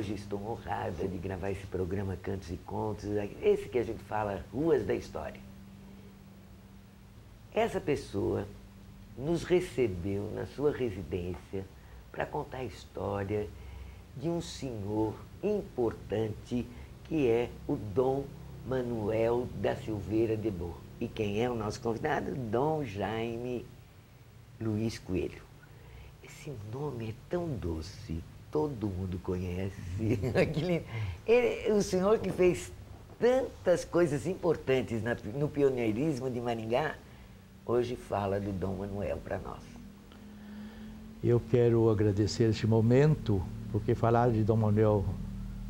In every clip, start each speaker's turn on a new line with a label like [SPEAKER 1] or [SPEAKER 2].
[SPEAKER 1] hoje estou honrada de gravar esse programa Cantos e Contos, esse que a gente fala Ruas da História. Essa pessoa nos recebeu na sua residência para contar a história de um senhor importante que é o Dom Manuel da Silveira de Boa. E quem é o nosso convidado? Dom Jaime Luiz Coelho. Esse nome é tão doce, todo mundo conhece. Ele, o senhor que fez tantas coisas importantes no pioneirismo de Maringá, hoje fala do Dom Manuel para nós.
[SPEAKER 2] Eu quero agradecer este momento, porque falar de Dom Manuel,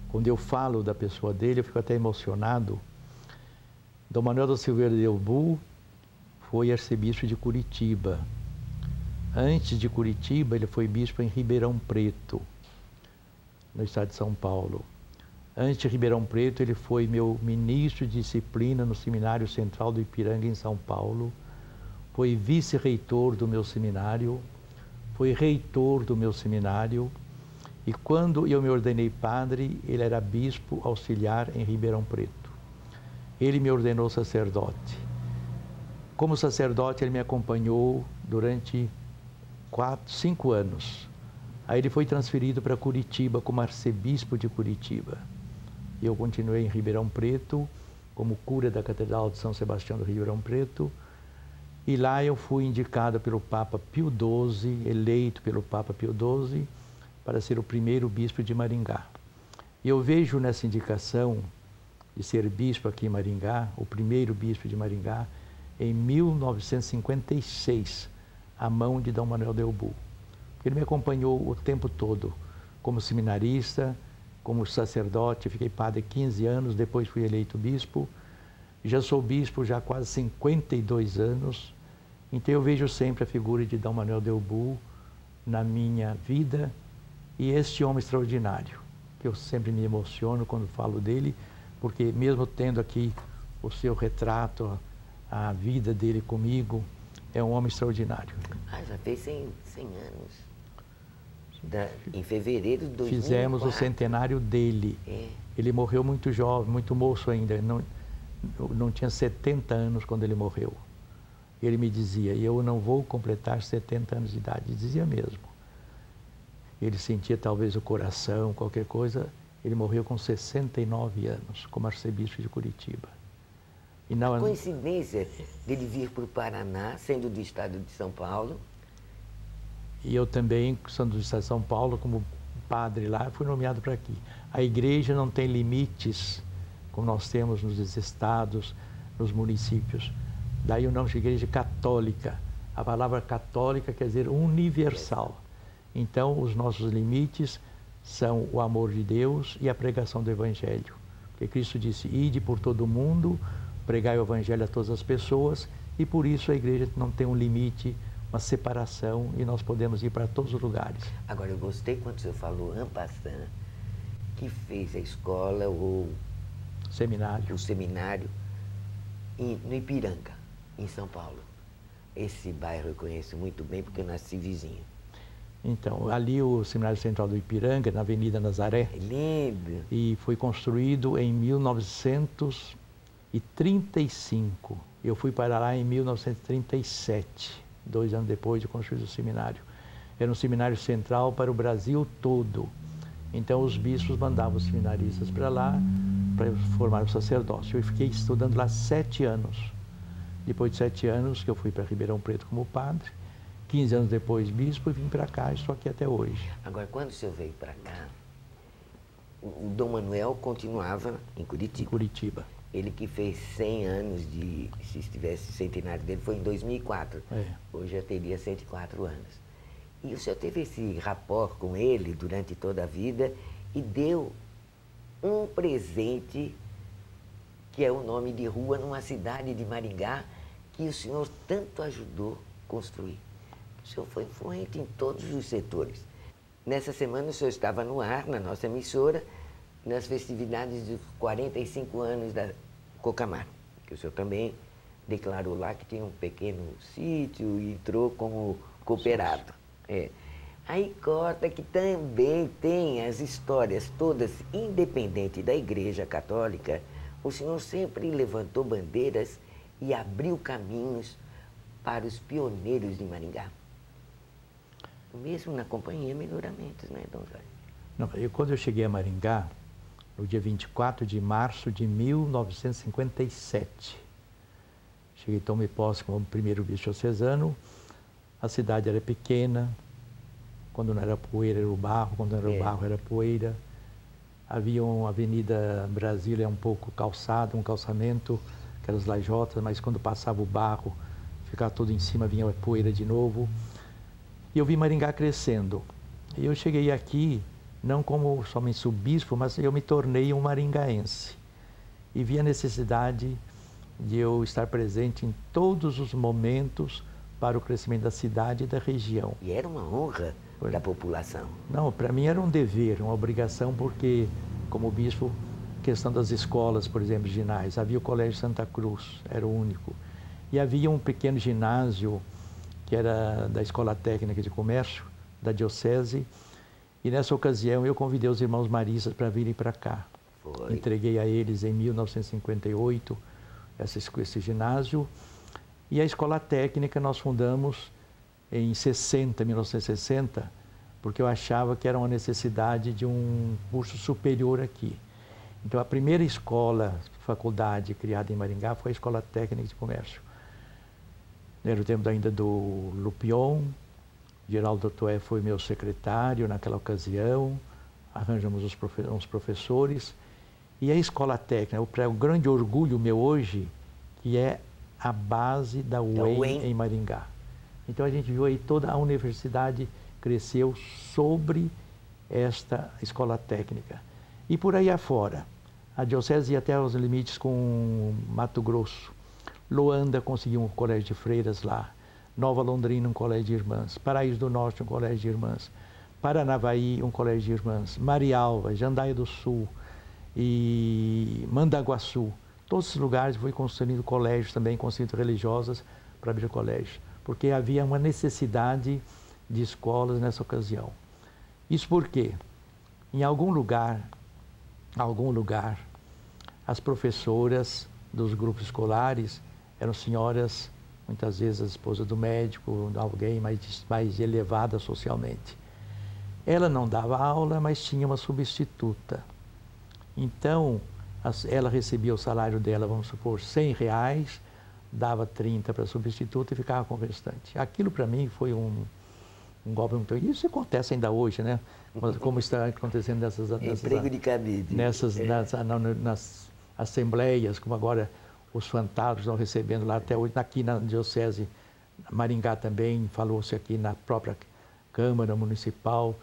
[SPEAKER 2] quando eu falo da pessoa dele, eu fico até emocionado. Dom Manuel da Silveira de Elbu foi arcebispo de Curitiba. Antes de Curitiba, ele foi bispo em Ribeirão Preto, no estado de São Paulo. Antes de Ribeirão Preto, ele foi meu ministro de disciplina no Seminário Central do Ipiranga, em São Paulo. Foi vice-reitor do meu seminário, foi reitor do meu seminário. E quando eu me ordenei padre, ele era bispo auxiliar em Ribeirão Preto. Ele me ordenou sacerdote. Como sacerdote, ele me acompanhou durante quatro, cinco anos. Aí ele foi transferido para Curitiba como arcebispo de Curitiba. E eu continuei em Ribeirão Preto como cura da Catedral de São Sebastião do Ribeirão Preto. E lá eu fui indicado pelo Papa Pio XII, eleito pelo Papa Pio XII, para ser o primeiro bispo de Maringá. E eu vejo nessa indicação de ser bispo aqui em Maringá, o primeiro bispo de Maringá, em 1956 a mão de Dom Manuel Delbu. Ele me acompanhou o tempo todo, como seminarista, como sacerdote, fiquei padre 15 anos, depois fui eleito bispo. Já sou bispo já há quase 52 anos, então eu vejo sempre a figura de Dom Manuel Delbu na minha vida e este homem extraordinário, que eu sempre me emociono quando falo dele, porque mesmo tendo aqui o seu retrato, a vida dele comigo, é um homem extraordinário.
[SPEAKER 1] Ah, já fez 100, 100 anos. Da, em fevereiro de 2004.
[SPEAKER 2] Fizemos o centenário dele. É. Ele morreu muito jovem, muito moço ainda. Não, não tinha 70 anos quando ele morreu. Ele me dizia, eu não vou completar 70 anos de idade. Ele dizia mesmo. Ele sentia talvez o coração, qualquer coisa. Ele morreu com 69 anos, como arcebispo de Curitiba.
[SPEAKER 1] E. A coincidência dele vir para o Paraná, sendo do estado de São Paulo.
[SPEAKER 2] E eu também, sendo do estado de São Paulo, como padre lá, fui nomeado para aqui. A igreja não tem limites, como nós temos nos estados, nos municípios. Daí o nome de igreja católica. A palavra católica quer dizer universal. Então, os nossos limites são o amor de Deus e a pregação do Evangelho. Porque Cristo disse: Ide por todo o mundo, pregar o evangelho a todas as pessoas e por isso a igreja não tem um limite, uma separação e nós podemos ir para todos os lugares.
[SPEAKER 1] Agora eu gostei quando você falou Ampassan, que fez a escola ou
[SPEAKER 2] seminário,
[SPEAKER 1] o seminário em, no Ipiranga, em São Paulo. Esse bairro eu conheço muito bem porque eu nasci vizinho.
[SPEAKER 2] Então, ali o Seminário Central do Ipiranga, na Avenida Nazaré.
[SPEAKER 1] É lindo.
[SPEAKER 2] E foi construído em 1900 e 35. Eu fui para lá em 1937, dois anos depois de construir o seminário. Era um seminário central para o Brasil todo. Então os bispos mandavam os seminaristas para lá para formar o sacerdócio. Eu fiquei estudando lá sete anos. Depois de sete anos que eu fui para Ribeirão Preto como padre, 15 anos depois bispo e vim para cá, estou aqui até hoje.
[SPEAKER 1] Agora, quando o senhor veio para cá, o Dom Manuel continuava em Curitiba. Em
[SPEAKER 2] Curitiba.
[SPEAKER 1] Ele que fez 100 anos de, se estivesse centenário dele, foi em 2004. É. Hoje já teria 104 anos. E o senhor teve esse rapport com ele durante toda a vida e deu um presente, que é o nome de rua, numa cidade de Maringá, que o senhor tanto ajudou a construir. O senhor foi influente em todos os setores. Nessa semana o senhor estava no ar, na nossa emissora, nas festividades dos 45 anos da Cocamar, que o senhor também declarou lá que tinha um pequeno sítio e entrou como cooperado. É. Aí corta que também tem as histórias todas, independente da Igreja Católica, o senhor sempre levantou bandeiras e abriu caminhos para os pioneiros de Maringá. Mesmo na companhia Melhoramentos, né, Dom Jorge?
[SPEAKER 2] Não, eu, quando eu cheguei a Maringá, no dia 24 de março de 1957, cheguei tomei posse como primeiro bispo diocesano, a cidade era pequena, quando não era poeira era o barro, quando não era é. o barro era poeira. Havia uma Avenida Brasília um pouco calçada, um calçamento, aquelas lajotas, mas quando passava o barro, ficava tudo em cima, vinha a poeira de novo. E eu vi Maringá crescendo. E eu cheguei aqui, não como somente subispo, mas eu me tornei um maringaense. E vi a necessidade de eu estar presente em todos os momentos para o crescimento da cidade e da região.
[SPEAKER 1] E era uma honra Foi. da população.
[SPEAKER 2] Não, para mim era um dever, uma obrigação, porque, como bispo, questão das escolas, por exemplo, ginásio, havia o Colégio Santa Cruz, era o único. E havia um pequeno ginásio que era da Escola Técnica de Comércio, da Diocese, e nessa ocasião eu convidei os irmãos maristas para virem para cá. Foi. Entreguei a eles em 1958 esse, esse ginásio. E a Escola Técnica nós fundamos em 60, 1960, porque eu achava que era uma necessidade de um curso superior aqui. Então a primeira escola, faculdade criada em Maringá foi a Escola Técnica de Comércio. Era o tempo ainda do Lupion, Geraldo Toé foi meu secretário naquela ocasião, arranjamos os profe uns professores. E a escola técnica, o, o grande orgulho meu hoje, que é a base da UEM, em Maringá. Então a gente viu aí toda a universidade cresceu sobre esta escola técnica. E por aí afora, a diocese ia até os limites com Mato Grosso. Loanda conseguiu um colégio de freiras lá. Nova Londrina, um colégio de irmãs. Paraíso do Norte, um colégio de irmãs. Paranavaí, um colégio de irmãs. Marialva, Jandaia do Sul e Mandaguaçu. Todos esses lugares foi construindo colégios também, construindo religiosas para abrir colégio, porque havia uma necessidade de escolas nessa ocasião. Isso porque, em algum lugar, algum lugar, as professoras dos grupos escolares eram senhoras, muitas vezes a esposa do médico, alguém mais, mais elevada socialmente. Ela não dava aula, mas tinha uma substituta. Então, ela recebia o salário dela, vamos supor, 100 reais, dava 30 para a substituta e ficava com o restante. Aquilo para mim foi um, um golpe muito. Isso acontece ainda hoje, né? Como está acontecendo nessas.
[SPEAKER 1] nessas Emprego de cabide.
[SPEAKER 2] Nessas, é. nas, nas assembleias, como agora os fantasmas estão recebendo lá até hoje, aqui na Diocese, Maringá também, falou-se aqui na própria Câmara Municipal,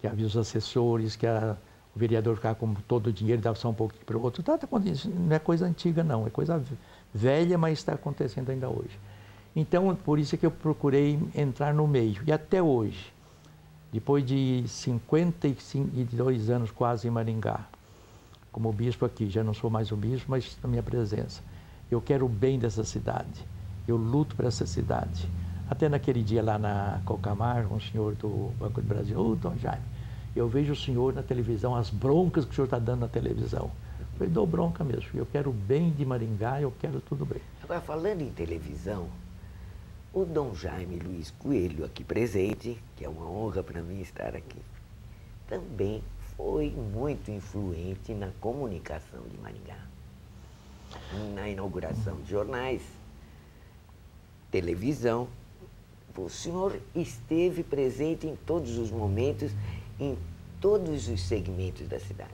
[SPEAKER 2] que havia os assessores, que a, o vereador ficava com todo o dinheiro, dava só um pouquinho para o outro. Tá, tá, não é coisa antiga, não, é coisa velha, mas está acontecendo ainda hoje. Então, por isso é que eu procurei entrar no meio. E até hoje, depois de 52 anos quase em Maringá, como bispo aqui, já não sou mais o bispo, mas na minha presença eu quero o bem dessa cidade. Eu luto para essa cidade. Até naquele dia lá na Cocamar, o senhor do Banco do Brasil, ô, oh, Dom Jaime, eu vejo o senhor na televisão, as broncas que o senhor está dando na televisão. Eu falei, dou bronca mesmo. Eu quero o bem de Maringá, eu quero tudo bem.
[SPEAKER 1] Agora, falando em televisão, o Dom Jaime Luiz Coelho, aqui presente, que é uma honra para mim estar aqui, também foi muito influente na comunicação de Maringá na inauguração de jornais, televisão. O senhor esteve presente em todos os momentos, em todos os segmentos da cidade.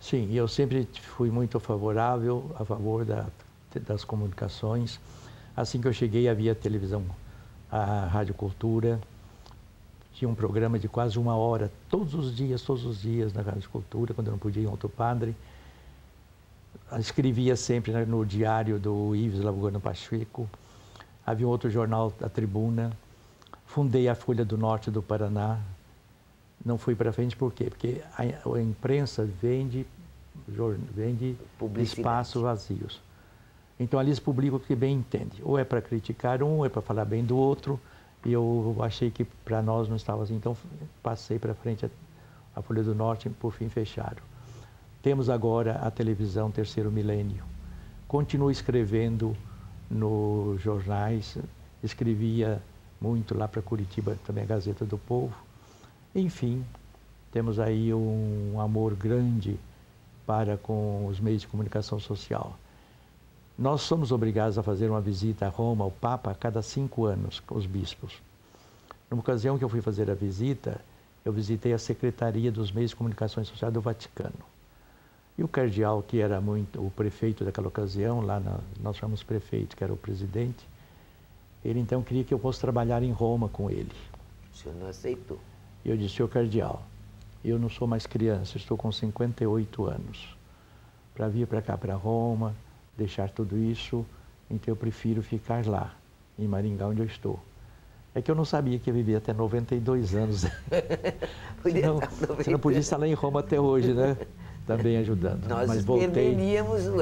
[SPEAKER 2] Sim, eu sempre fui muito favorável, a favor da, das comunicações. Assim que eu cheguei, havia televisão, a Rádio Cultura, tinha um programa de quase uma hora, todos os dias, todos os dias na Rádio Cultura, quando eu não podia ir em outro padre escrevia sempre né, no diário do Ives Lavogano Pacheco. Havia um outro jornal, a Tribuna. Fundei a Folha do Norte do Paraná. Não fui para frente por quê? Porque a, imprensa vende, vende espaços vazios. Então ali eles publicam o que bem entende. Ou é para criticar um, ou é para falar bem do outro. E eu achei que para nós não estava assim, então passei para frente a, a Folha do Norte, por fim fecharam. Temos agora a televisão Terceiro Milênio. Continuo escrevendo nos jornais, escrevia muito lá para Curitiba, também a Gazeta do Povo. Enfim, temos aí um amor grande para com os meios de comunicação social. Nós somos obrigados a fazer uma visita a Roma, ao Papa, a cada cinco anos, com os bispos. Numa ocasião que eu fui fazer a visita, eu visitei a Secretaria dos Meios de Comunicação Social do Vaticano. E o cardeal, que era muito o prefeito daquela ocasião, lá na, nós chamamos prefeito, que era o presidente, ele então queria que eu fosse trabalhar em Roma com ele.
[SPEAKER 1] O senhor não aceitou?
[SPEAKER 2] E eu disse, senhor cardeal, eu não sou mais criança, estou com 58 anos. Para vir para cá, para Roma, deixar tudo isso, então eu prefiro ficar lá, em Maringá, onde eu estou. É que eu não sabia que ia viver até 92 anos. senão, você não podia estar lá em Roma até hoje, né? também ajudando.
[SPEAKER 1] Nós mas voltei,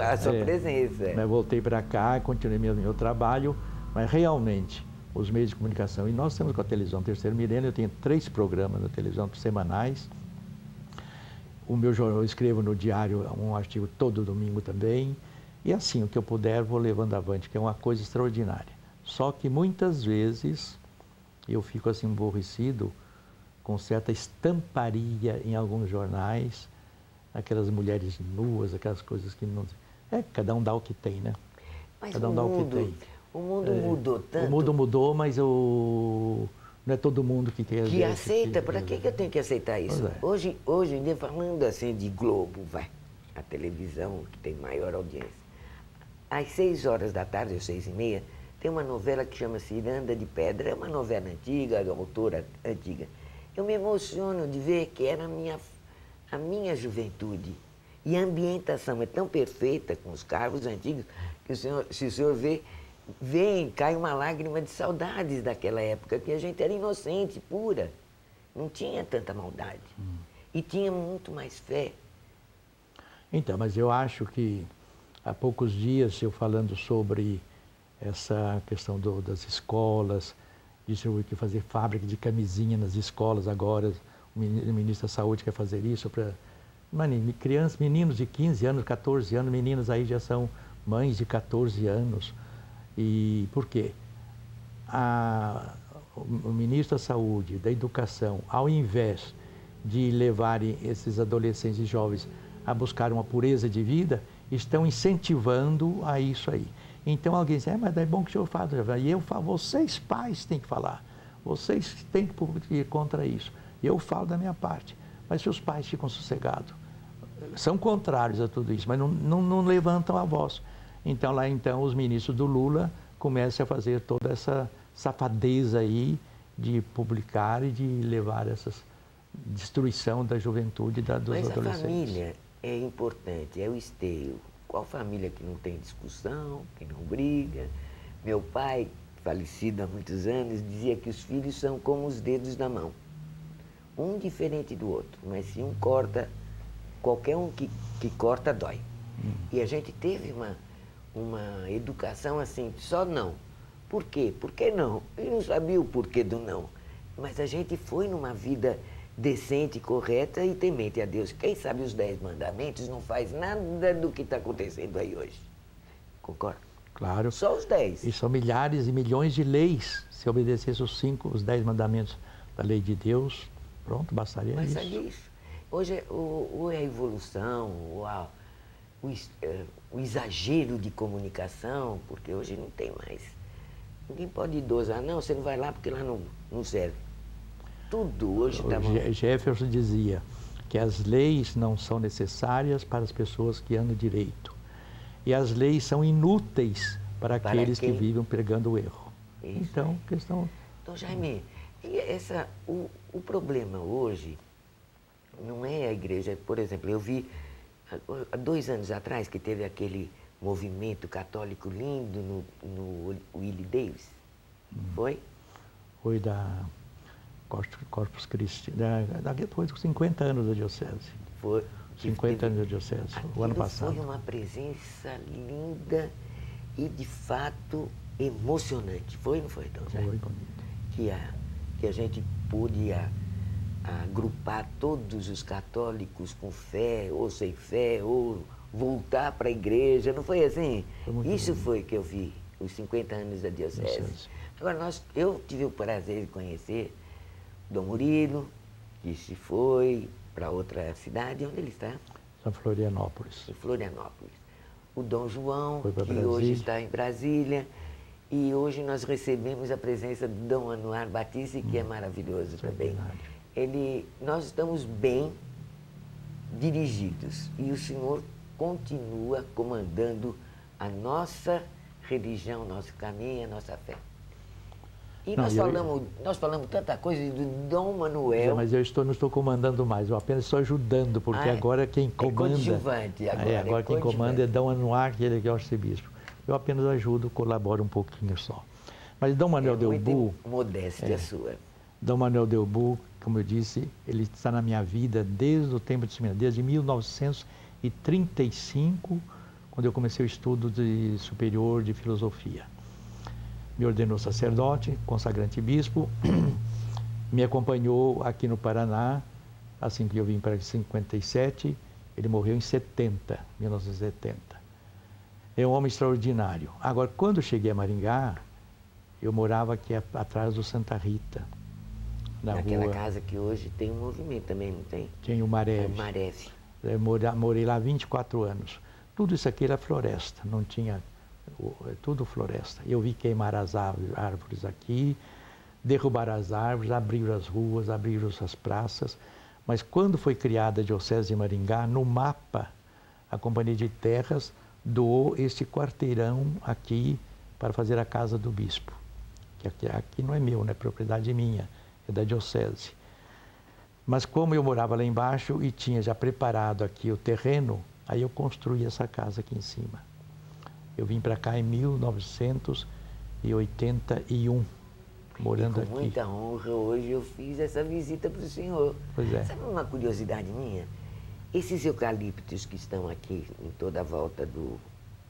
[SPEAKER 1] a sua é, presença.
[SPEAKER 2] Mas voltei para cá, continuei meu, meu trabalho, mas realmente os meios de comunicação. E nós temos com a televisão Terceiro Milênio, eu tenho três programas na televisão semanais. O meu jornal, eu escrevo no diário um artigo todo domingo também. E assim, o que eu puder, vou levando avante, que é uma coisa extraordinária. Só que muitas vezes eu fico assim aborrecido com certa estamparia em alguns jornais, aquelas mulheres nuas, aquelas coisas que não. É, cada um dá o que tem, né?
[SPEAKER 1] Mas cada um dá mundo, o que tem. O mundo é, mudou tanto.
[SPEAKER 2] O mundo mudou, mas o, não é todo mundo que quer.
[SPEAKER 1] Que aceita, para que, que eu tenho que aceitar isso? É. Hoje, hoje, falando assim de Globo, vai, a televisão que tem maior audiência. Às seis horas da tarde, ou seis e meia, tem uma novela que chama Ciranda de Pedra, é uma novela antiga, autora antiga. Eu me emociono de ver que era a minha a minha juventude. E a ambientação é tão perfeita com os carros antigos que o senhor, se o senhor vê, vem, cai uma lágrima de saudades daquela época, que a gente era inocente, pura. Não tinha tanta maldade. Hum. E tinha muito mais fé.
[SPEAKER 2] Então, mas eu acho que há poucos dias eu falando sobre essa questão do, das escolas, disse que fazer fábrica de camisinha nas escolas agora, ministro da Saúde quer fazer isso para crianças, meninos de 15 anos, 14 anos, meninas aí já são mães de 14 anos. E por quê? A, o ministro da Saúde, da Educação, ao invés de levarem esses adolescentes e jovens a buscar uma pureza de vida, estão incentivando a isso aí. Então alguém diz, é, mas é bom que o senhor fale. E eu falo, vocês pais têm que falar, vocês têm que ir contra isso. Eu falo da minha parte. Mas se os pais ficam sossegados, são contrários a tudo isso, mas não, não, não levantam a voz. Então lá então os ministros do Lula começam a fazer toda essa safadeza aí de publicar e de levar essa destruição da juventude da, dos
[SPEAKER 1] mas
[SPEAKER 2] adolescentes.
[SPEAKER 1] Mas a família é importante, é o esteio. Qual família que não tem discussão, que não briga? Meu pai, falecido há muitos anos, dizia que os filhos são como os dedos da mão um diferente do outro, mas se um corta, qualquer um que, que corta dói. Hum. E a gente teve uma, uma educação assim, só não. Por quê? Por que não? Eu não sabia o porquê do não. Mas a gente foi numa vida decente, correta e temente a Deus. Quem sabe os dez mandamentos não faz nada do que está acontecendo aí hoje. Concorda?
[SPEAKER 2] Claro.
[SPEAKER 1] Só os dez.
[SPEAKER 2] E são milhares e milhões de leis. Se obedecesse os cinco, os dez mandamentos da lei de Deus, Pronto, bastaria
[SPEAKER 1] Mas
[SPEAKER 2] isso.
[SPEAKER 1] isso. Hoje, ou, é a evolução, ou a, o, é, o, exagero de comunicação, porque hoje não tem mais. Ninguém pode idosar, não, você não vai lá porque lá não, não serve. Tudo hoje está bom.
[SPEAKER 2] Jefferson dizia que as leis não são necessárias para as pessoas que andam direito. E as leis são inúteis para, para aqueles quem? que vivem pregando o erro. Isso. Então, questão.
[SPEAKER 1] Então, Jaime, e essa, o, o problema hoje não é a igreja. Por exemplo, eu vi há dois anos atrás que teve aquele movimento católico lindo no, no Willie Davis. Hum. Foi?
[SPEAKER 2] Foi da Corpus Christi, da, depois dos 50 anos da Diocese.
[SPEAKER 1] Foi.
[SPEAKER 2] 50 teve, anos da Diocese, o ano passado.
[SPEAKER 1] Foi uma presença linda e, de fato, emocionante. Foi, não foi, então?
[SPEAKER 2] Foi bonito
[SPEAKER 1] que a, que a gente pôde a, agrupar todos os católicos com fé ou sem fé, ou voltar para a igreja, não foi assim? Foi Isso foi que eu vi, os 50 anos da Diocese. Agora, nós, eu tive o prazer de conhecer Dom Murilo, que se foi para outra cidade, onde ele está?
[SPEAKER 2] São Florianópolis.
[SPEAKER 1] Em Florianópolis. O Dom João, que Brasília. hoje está em Brasília. E hoje nós recebemos a presença do Dom Anuar Batista, que é hum, é maravilhoso também. Ele, nós estamos bem dirigidos e o Senhor continua comandando a nossa religião, nosso caminho, a nossa fé. E não, nós, falamos, eu... nós falamos tanta coisa do Dom Manuel.
[SPEAKER 2] Mas eu estou, não estou comandando mais, eu apenas estou ajudando, porque ah, agora quem comanda.
[SPEAKER 1] É agora,
[SPEAKER 2] é, agora é quem comanda é Dom Anuar, que ele é o arcebispo. Eu apenas ajudo, colaboro um pouquinho só. Mas Dom Manuel é Delbu.
[SPEAKER 1] Modéstia é, sua.
[SPEAKER 2] Dom Manuel Delbu, como eu disse, ele está na minha vida desde o tempo de seminário, desde 1935, quando eu comecei o estudo de superior de filosofia me ordenou sacerdote, consagrante bispo, me acompanhou aqui no Paraná, assim que eu vim para 57, ele morreu em 70, 1970. É um homem extraordinário. Agora, quando cheguei a Maringá, eu morava aqui atrás do Santa Rita.
[SPEAKER 1] Na Naquela rua... casa que hoje tem um movimento também, não tem?
[SPEAKER 2] Tem o Mareve.
[SPEAKER 1] É o Mareve.
[SPEAKER 2] Eu morei lá 24 anos. Tudo isso aqui era floresta, não tinha é tudo floresta. Eu vi queimar as árvores aqui, derrubar as árvores, abrir as ruas, abrir as praças. Mas quando foi criada a Diocese de Maringá, no mapa, a Companhia de Terras doou este quarteirão aqui para fazer a casa do bispo. Que aqui, aqui não é meu, não é propriedade minha, é da Diocese. Mas como eu morava lá embaixo e tinha já preparado aqui o terreno, aí eu construí essa casa aqui em cima. Eu vim para cá em 1981, morando aqui.
[SPEAKER 1] Com muita honra, hoje eu fiz essa visita para o senhor.
[SPEAKER 2] Pois é.
[SPEAKER 1] Sabe uma curiosidade minha? Esses eucaliptos que estão aqui em toda a volta do,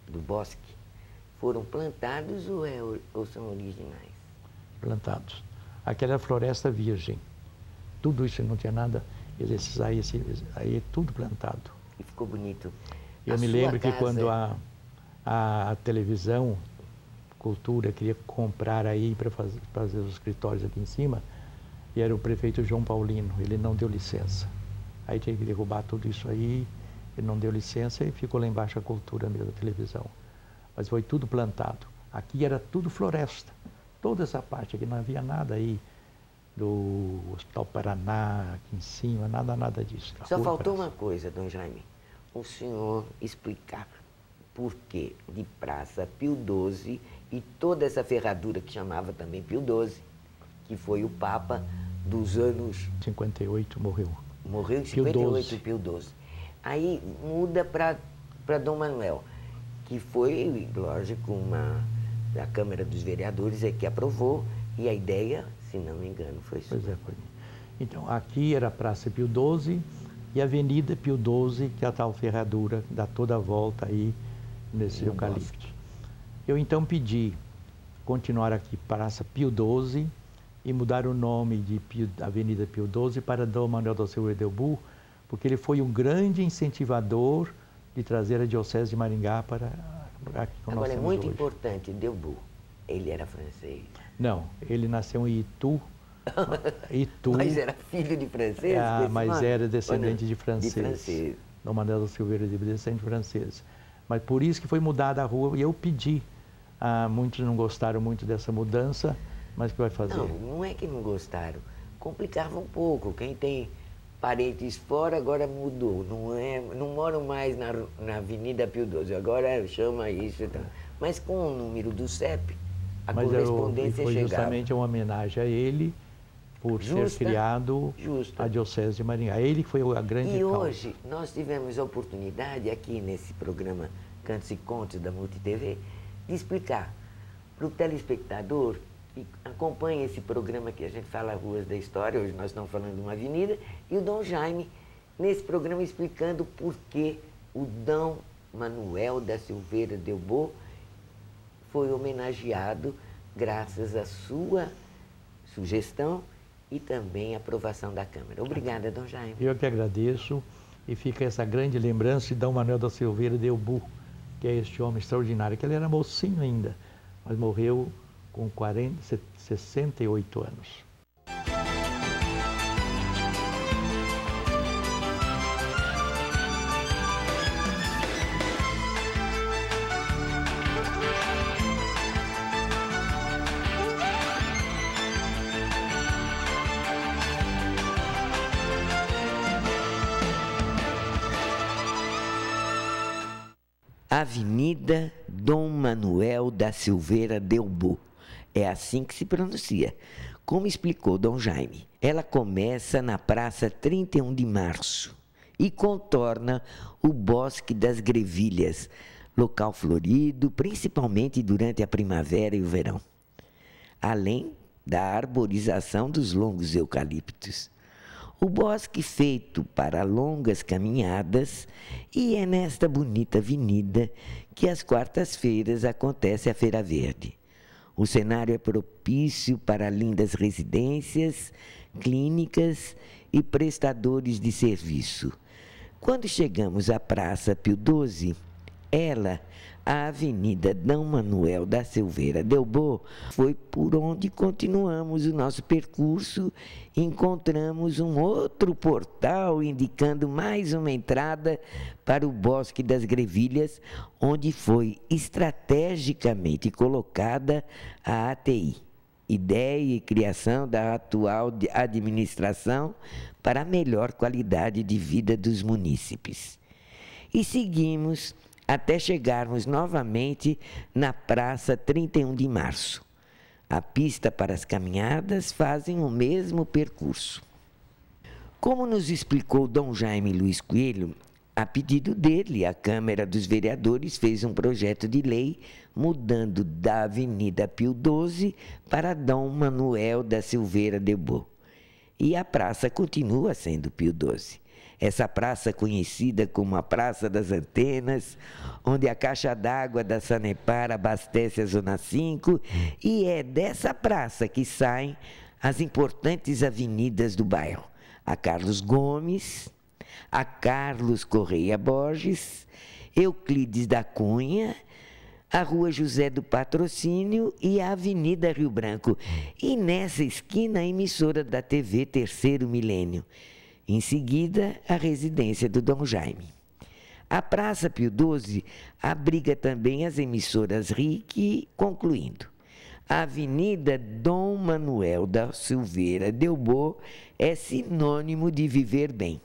[SPEAKER 1] do bosque, foram plantados ou, é, ou são originais?
[SPEAKER 2] Plantados. Aquela floresta virgem. Tudo isso não tinha nada, esses aí, esses, aí é tudo plantado.
[SPEAKER 1] E ficou bonito.
[SPEAKER 2] Eu a me lembro que quando a a televisão, cultura, queria comprar aí para fazer, fazer os escritórios aqui em cima, e era o prefeito João Paulino, ele não deu licença. Aí tinha que derrubar tudo isso aí, ele não deu licença e ficou lá embaixo a cultura mesmo, a televisão. Mas foi tudo plantado. Aqui era tudo floresta. Toda essa parte aqui, não havia nada aí do Hospital Paraná, aqui em cima, nada, nada disso.
[SPEAKER 1] Só faltou uma coisa, Dom Jaime, o senhor explicar porque de Praça Pio XII e toda essa ferradura que chamava também Pio XII, que foi o Papa dos anos.
[SPEAKER 2] 58 morreu.
[SPEAKER 1] Morreu em 58 Pio XII. Aí muda para Dom Manuel, que foi, lógico, uma. A Câmara dos Vereadores é que aprovou, e a ideia, se não me engano, foi isso.
[SPEAKER 2] Pois é, foi. Então, aqui era a Praça Pio XII e a Avenida Pio XII, que é a tal ferradura, dá toda a volta aí nesse eucalipto. Eu então pedi continuar aqui Praça Pio XII e mudar o nome de Pio, Avenida Pio XII para Dom Manuel da Silva Edelbu, porque ele foi um grande incentivador de trazer a Diocese de Maringá para
[SPEAKER 1] aqui Agora é muito hoje. importante, Edelbu, ele era francês?
[SPEAKER 2] Não, ele nasceu em Itu, Itu.
[SPEAKER 1] mas era filho de francês?
[SPEAKER 2] Ah, mas nome? era descendente de francês. De francês. Dom Manuel da Silveira de descendente de francês. Mas por isso que foi mudada a rua e eu pedi. Ah, muitos não gostaram muito dessa mudança, mas o que vai fazer?
[SPEAKER 1] Não, não é que não gostaram. Complicava um pouco. Quem tem parentes fora agora mudou. Não, é, não moram mais na, na Avenida Pio XII. Agora chama isso. Então. Mas com o número do CEP, a mas correspondência eu, foi
[SPEAKER 2] chegava. justamente uma homenagem a ele por Justa, ser criado justa. a Diocese de Maringá. Ele foi a grande
[SPEAKER 1] E causa. hoje nós tivemos a oportunidade aqui nesse programa Cantos e Contos da Multi TV de explicar para o telespectador que acompanha esse programa que a gente fala Ruas da História, hoje nós estamos falando de uma avenida, e o Dom Jaime nesse programa explicando por que o Dom Manuel da Silveira Delbo foi homenageado graças à sua sugestão e também aprovação da Câmara. Obrigada, Dom Jaime.
[SPEAKER 2] Eu que agradeço e fica essa grande lembrança de Dom Manuel da Silveira de Ubu, que é este homem extraordinário, que ele era mocinho ainda, mas morreu com 40, 68 anos.
[SPEAKER 1] Avenida Dom Manuel da Silveira Delbo. É assim que se pronuncia. Como explicou Dom Jaime, ela começa na Praça 31 de Março e contorna o Bosque das Grevilhas, local florido principalmente durante a primavera e o verão, além da arborização dos longos eucaliptos. O bosque feito para longas caminhadas e é nesta bonita avenida que às quartas-feiras acontece a Feira Verde. O cenário é propício para lindas residências, clínicas e prestadores de serviço. Quando chegamos à Praça Pio XII, ela a Avenida D. Manuel da Silveira Delbo foi por onde continuamos o nosso percurso. Encontramos um outro portal indicando mais uma entrada para o Bosque das Grevilhas, onde foi estrategicamente colocada a ATI. Ideia e criação da atual administração para a melhor qualidade de vida dos munícipes. E seguimos até chegarmos novamente na Praça 31 de Março. A pista para as caminhadas fazem o mesmo percurso. Como nos explicou Dom Jaime Luiz Coelho, a pedido dele, a Câmara dos Vereadores fez um projeto de lei mudando da Avenida Pio XII para Dom Manuel da Silveira de Bo. E a praça continua sendo Pio XII essa praça conhecida como a Praça das Antenas, onde a caixa d'água da Sanepar abastece a Zona 5, e é dessa praça que saem as importantes avenidas do bairro. A Carlos Gomes, a Carlos Correia Borges, Euclides da Cunha, a Rua José do Patrocínio e a Avenida Rio Branco. E nessa esquina, a emissora da TV Terceiro Milênio. Em seguida, a residência do Dom Jaime. A Praça Pio XII abriga também as emissoras RIC, concluindo. A Avenida Dom Manuel da Silveira Delbo é sinônimo de viver bem.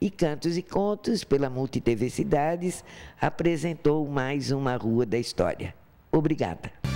[SPEAKER 1] E Cantos e Contos, pela Multitv Cidades, apresentou mais uma rua da história. Obrigada.